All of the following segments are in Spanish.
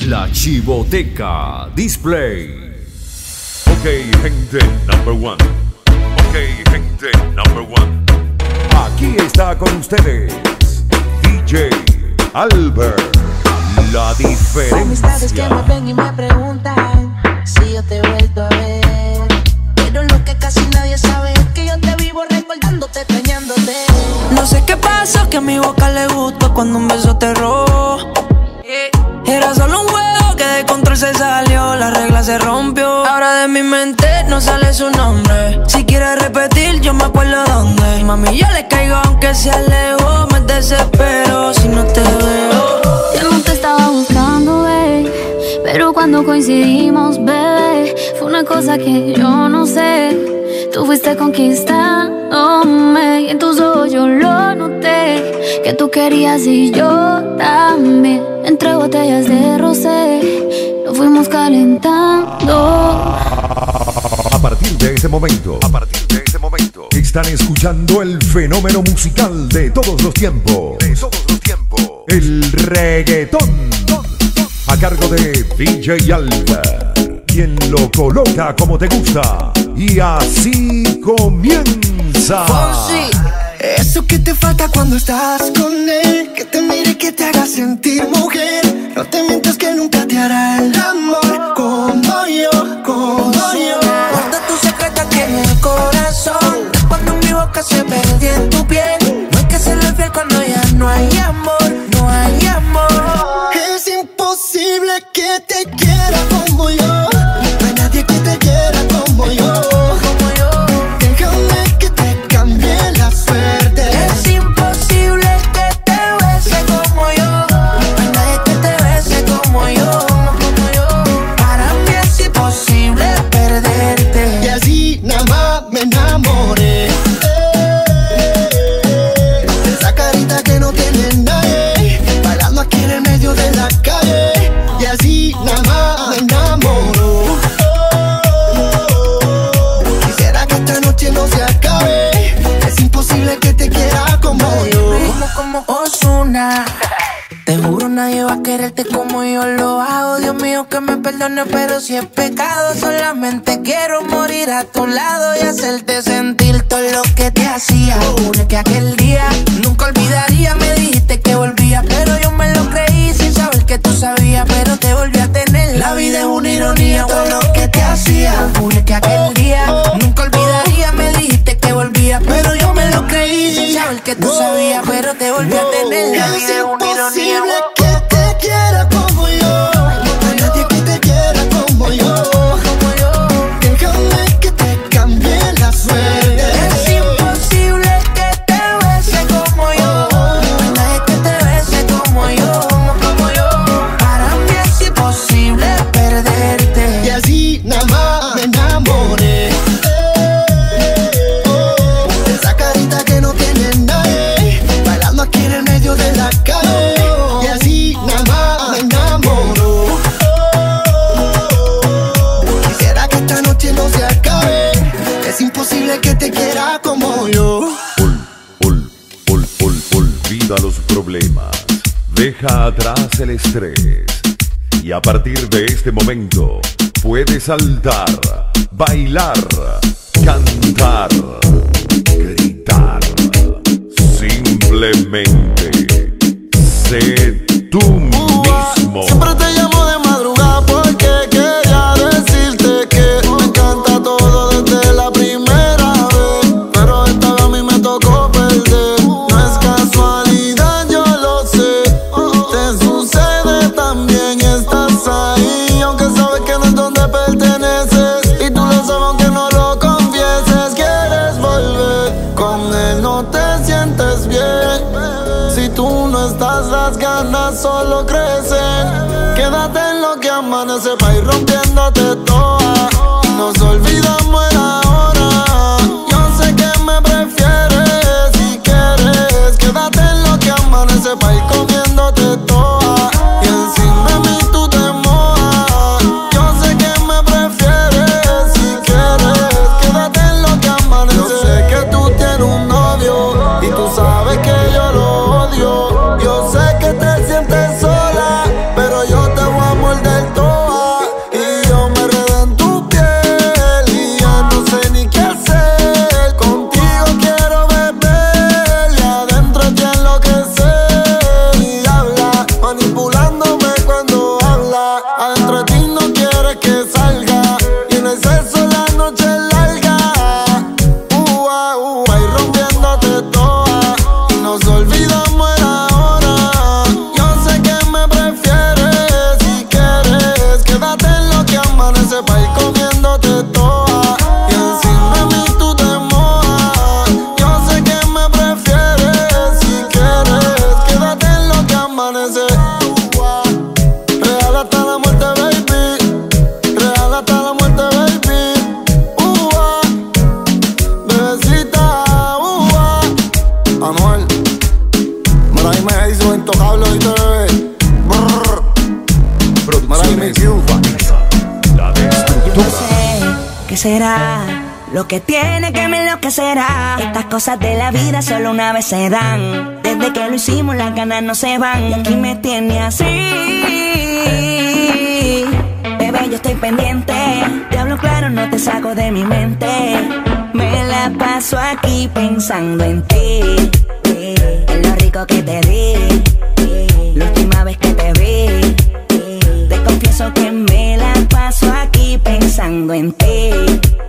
La Chivoteca Display. Ok, gente, number one. Ok, gente, number one. Aquí está con ustedes DJ Albert. La Amistades que me diferencia. ven y me preguntan si yo te he vuelto a ver. Pero lo que casi nadie sabe es que yo te vivo recordándote, extrañándote. No sé qué pasó, que a mi boca le gustó cuando un beso te robó. Era solo un juego que de control se salió, la regla se rompió. Ahora de mi mente no sale su nombre. Si quieres repetir, yo me acuerdo dónde. Mami, yo le caigo aunque se alejó, me desespero si no te veo. Yo no te estaba buscando, babe. Pero cuando coincidimos, bebé, fue una cosa que yo no sé. Tú fuiste conquistándome y en tus ojos yo lo noté. Que tú querías y yo también. Entre botellas de rosé, nos fuimos calentando. A partir de ese momento, a partir de ese momento, están escuchando el fenómeno musical de todos los tiempos. De todos los tiempos. El reggaetón. A cargo de DJ Alba. Quien lo coloca como te gusta. Y así comienza. Eso que te falta cuando estás con él. Que te mire que te haga sentir mujer. No te mientas que nunca te hará el amor. Como yo, como yo. Guarda tu secreto aquí en el corazón. Cuando mi boca se perdió en tu piel. No hay que serle fiel cuando ya no hay amor, nadie va a quererte como yo lo hago. Dios mío que me perdone pero si es pecado Solamente quiero morir a tu lado Y hacerte sentir todo lo que te hacía. Juro que aquel día nunca olvidaría Me dijiste que volvía pero yo me lo creí Sin saber que tú sabías pero te volví a tener. La vida es una ironía todo lo que te hacía. Juro que aquel día nunca olvidaría Me dijiste que volvía pero yo me lo creí Sin saber que tú sabías pero te volví a tener. La vida es una ironía Y a partir de este momento, puedes saltar, bailar, cantar, gritar. Simplemente, sé tú mismo. Solo. Quédate en lo que amanece pa' ir rompiéndote toda. Nos olvidamos el ahora. Yo sé que me prefieres si quieres. Quédate en lo que amanece pa' ir comiéndote toda. lo que tiene que me enloquecerá. Estas cosas de la vida solo una vez se dan. Desde que lo hicimos, las ganas no se van. Y aquí me tiene así. Bebé, yo estoy pendiente. Te hablo claro, no te saco de mi mente. Me la paso aquí pensando en ti. Eh, en lo rico que te di tengo en ti.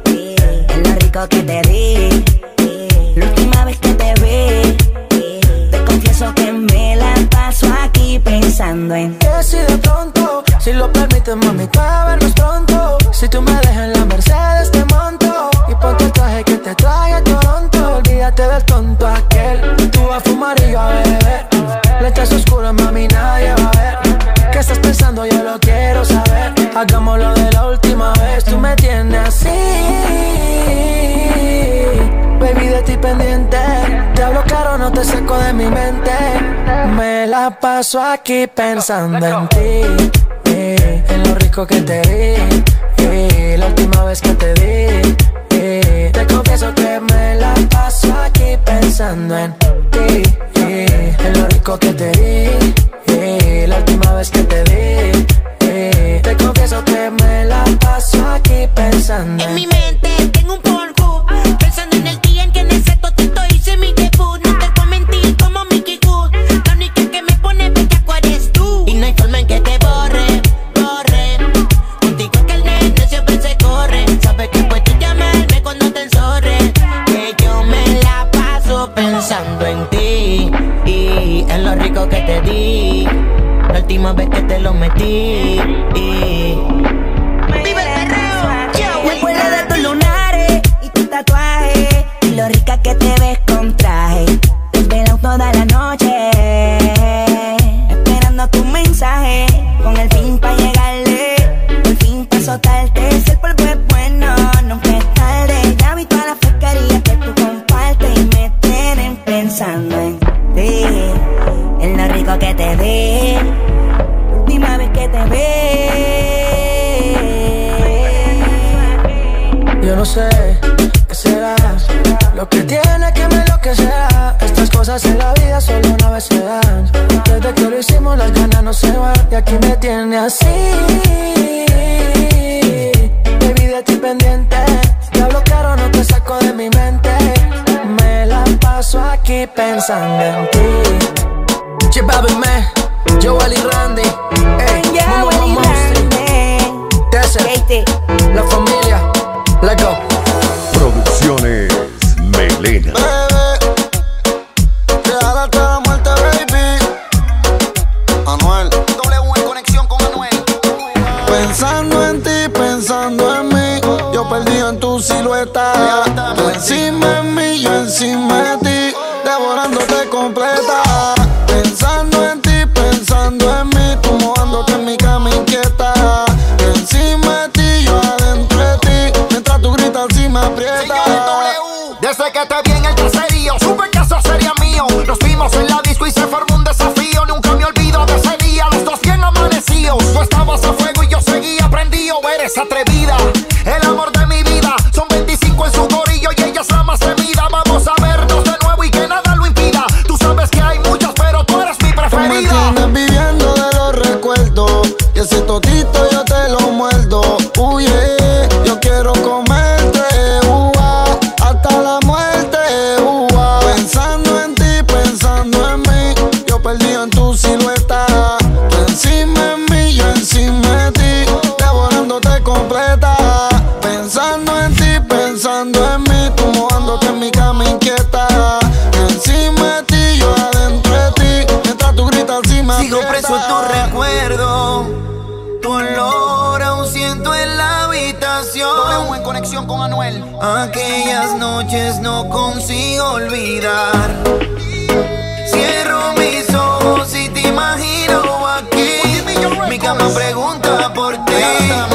Es lo rico que te paso aquí pensando en ti, eh, en lo rico que te di, eh, la última vez que te di. Eh, te confieso que me la paso aquí pensando en ti, eh, en lo rico que te di. total Linda.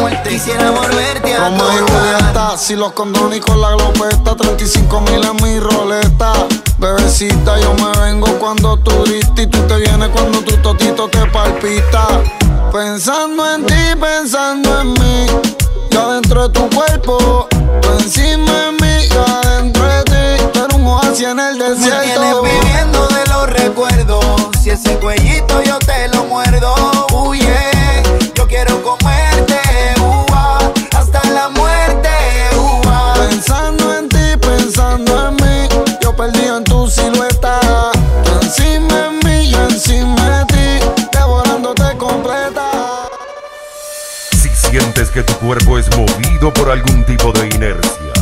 muerte. Quisiera volverte a Como Julieta, si los condones con la glopeta, 35 mil en mi roleta. Bebecita, yo me vengo cuando tú diste y tú te vienes cuando tu totito te palpita. Pensando en ti, pensando en mí, yo adentro de tu cuerpo, tú encima en mí, yo adentro de ti, pero un oasis en el desierto. Me viviendo de los recuerdos, si ese cuellito yo te lo muerdo, huye. en mí, yo en tu silueta. Ti, devorándote completa. Si sientes que tu cuerpo es movido por algún tipo de inercia,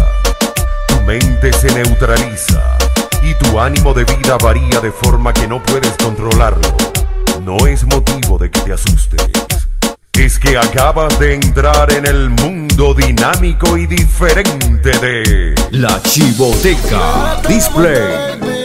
tu mente se neutraliza y tu ánimo de vida varía de forma que no puedes controlarlo, no es motivo de que te asustes es que acabas de entrar en el mundo dinámico y diferente de La Chivoteca Display.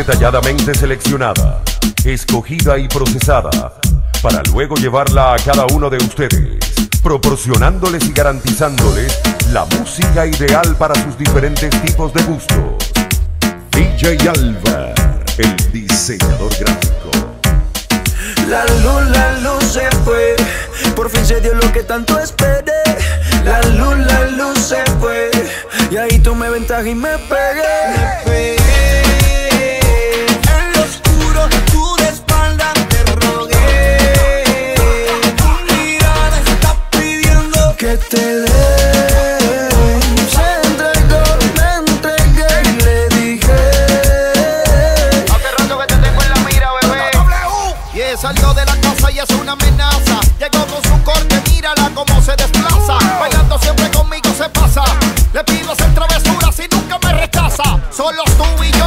detalladamente seleccionada, escogida y procesada, para luego llevarla a cada uno de ustedes, proporcionándoles y garantizándoles la música ideal para sus diferentes tipos de gustos. DJ Alba, el diseñador gráfico. La luz, la luz se fue, por fin se dio lo que tanto esperé. La luz, la luz se fue, y ahí tomé ventaja y. Me pegué. salió de la casa y es una amenaza. Llegó con su corte, mírala cómo se desplaza. Bailando siempre conmigo se pasa. Le pido hacer travesuras y nunca me rechaza. Solo tú y yo.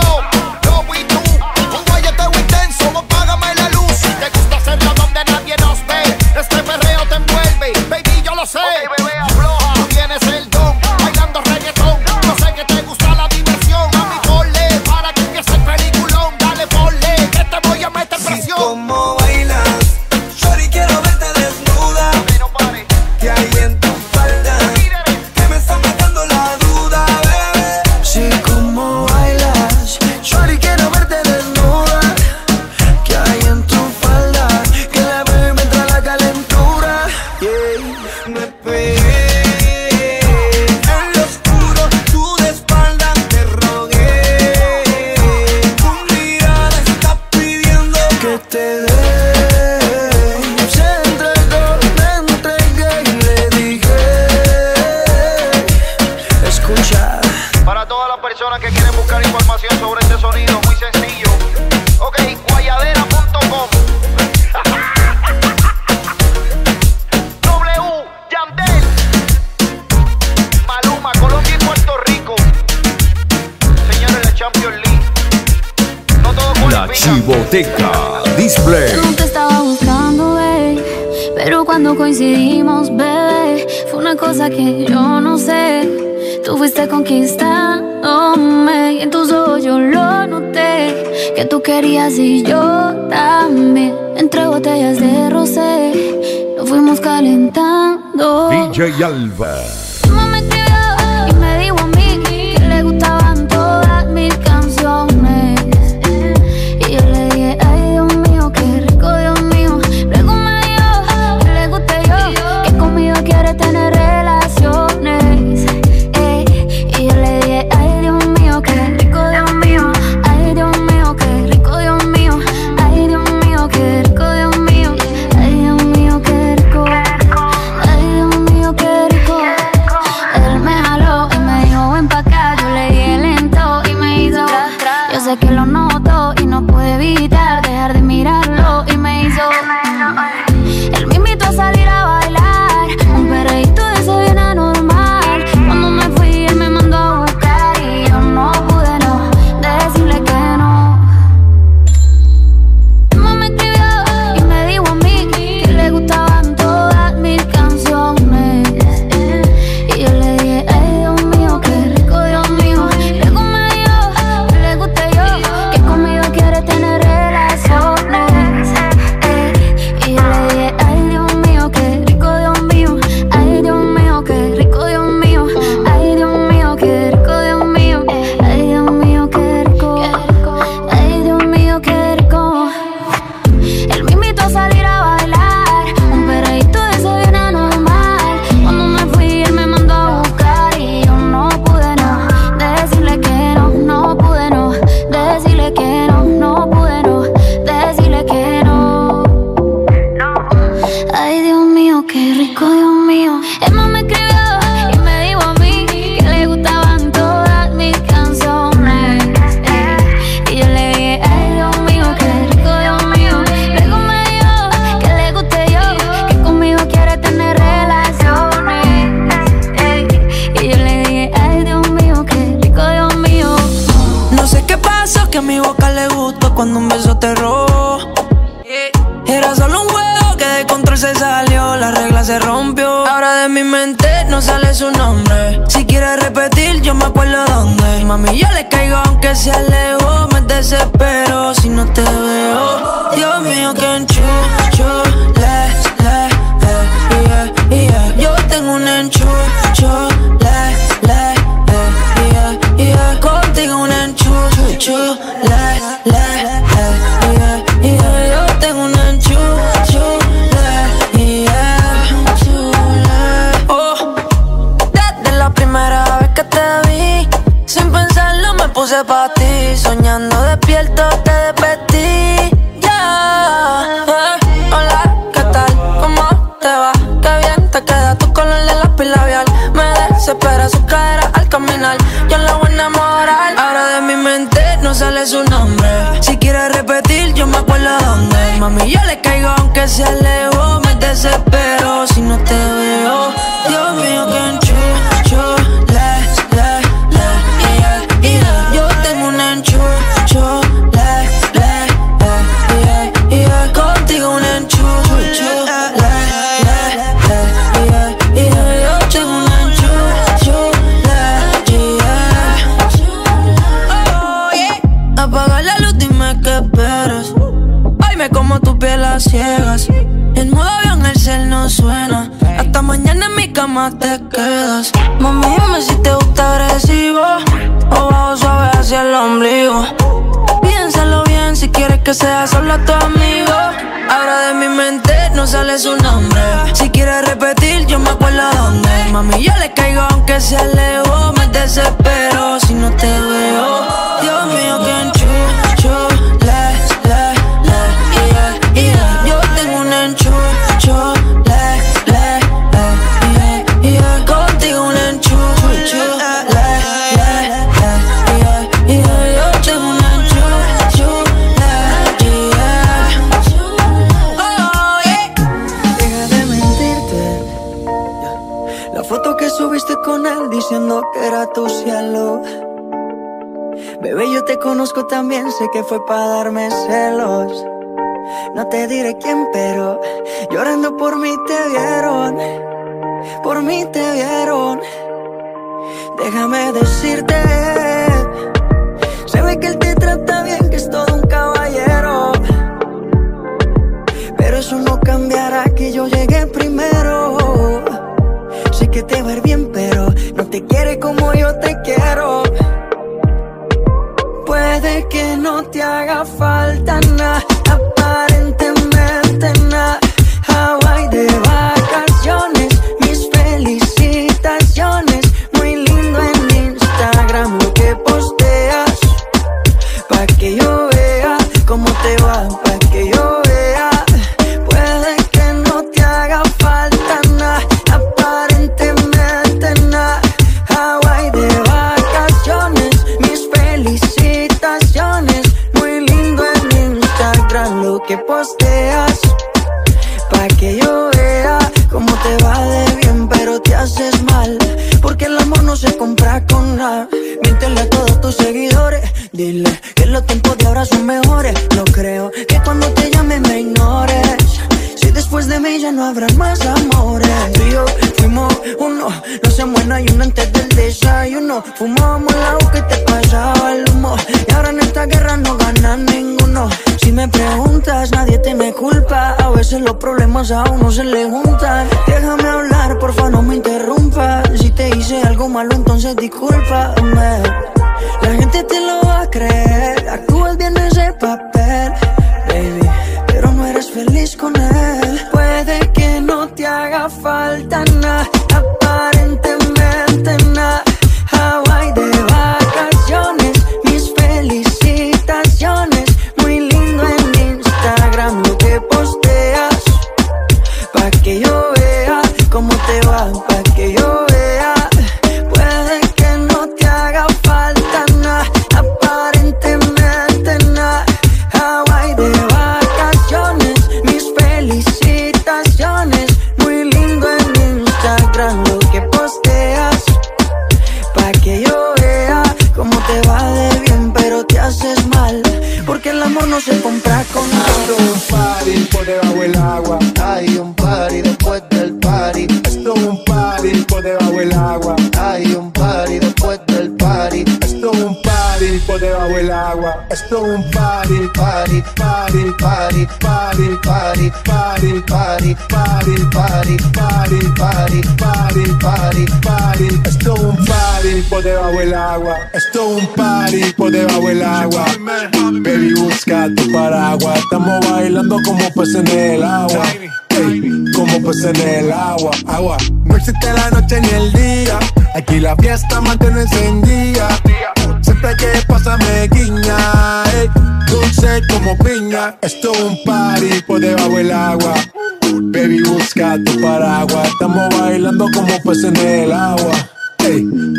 Azteca Display. No te estaba buscando, babe, pero cuando coincidimos, bebé, fue una cosa que yo no sé. Tú fuiste conquistándome y en tus ojos yo lo noté. Que tú querías y yo también. Entre botellas de rosé, nos fuimos calentando. DJ Alba. se alejó, me desesperó ya le que se también, sé que fue para darme celos. No te diré quién, pero llorando por mí te vieron. Por mí te vieron. Déjame decirte, se ve que él te trata bien, que es todo un caballero. Pero eso no cambiará que yo llegué primero. Sé que te va bien, pero no te quiere como yo te nada. Miéntele a todos tus seguidores. Dile que los tiempos de ahora son mejores. No creo que cuando te llame me ignores. Si después de mí ya no habrá más amores. Tú y yo fuimos uno, no se muera y uno antes del desayuno. Fumábamos agua que te pasaba el humo. Y ahora en esta guerra no gana ninguno. Si me preguntas, nadie te me culpa. A veces los problemas a uno se le juntan. Déjame hablar, porfa, no me interrumpas. Si te hice algo malo, entonces discúlpame. La gente te lo va a creer. Actúas bien ese papel, feliz con él. Puede que no te haga falta nada, aparentemente party, party, party, party, party. Esto es un party por debajo del agua. Esto es un party por debajo del agua. Baby, busca tu paraguas. Estamos bailando como peces en el agua. Ey, como peces en el agua. Agua. No existe la noche ni el día. Aquí la fiesta mantiene encendida. Siempre que pasa me guiña. Como piña. Esto es un party por debajo del agua. Baby, busca tu paraguas. Estamos bailando como peces en el agua.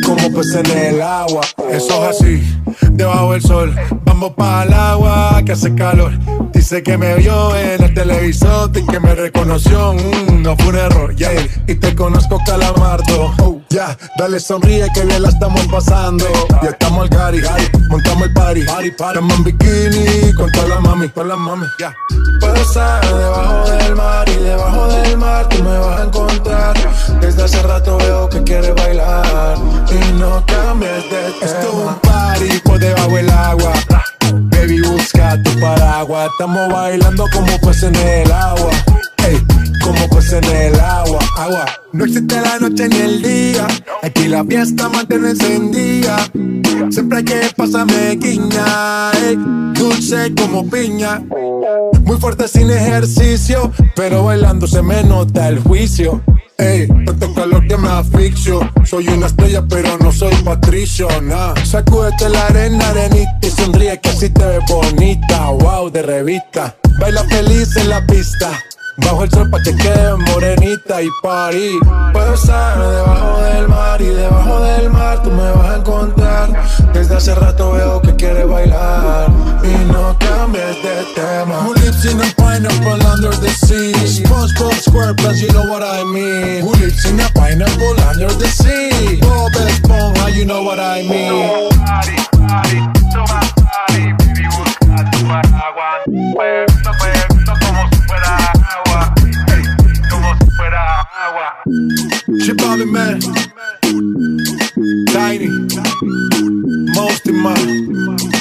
Como peces en el agua. Eso es así, debajo del sol. Vamos para el agua que hace calor. Dice que me vio en el televisor y que me reconoció. Mm, no fue un error, yeah. Y te conozco, calamardo. Oh, ya, dale sonríe que bien la estamos pasando. Ya estamos al cari, montamos el party. Estamos en bikini con todas las mami, con las mami, ya. Puedo debajo del mar y debajo del mar tú me vas a encontrar. Desde hace rato veo que quieres bailar y no cambies de tema. Esto es un party por debajo del agua. Baby, busca tu paraguas. Estamos bailando como peces en el agua. Como peces en el agua. Agua. No existe la noche ni el día. Aquí la fiesta mantiene encendida. Siempre que pasa me guiña. ey, dulce como piña. Muy fuerte sin ejercicio. Pero bailando se me nota el juicio. Ey, tanto calor que me asfixio Soy una estrella pero no soy patricio, nah Sacúdete la arena, arenita Y sonríe que así te ves bonita Wow, de revista Baila feliz en la pista Bajo el sol pa' chequeo, morenita y party. Puedo estar debajo del mar y debajo del mar tú me vas a encontrar. Desde hace rato veo que quieres bailar y no cambies de tema. Who lives in a pineapple under the sea? SpongeBob SquarePants, you know what I mean. Who lives in a pineapple under the sea? Bob Esponja, you know what I mean. Nobody, nobody, nobody, baby, busca tu paraguas. Pueblo, pueblo. J'ai par le. Tiny. Most in my.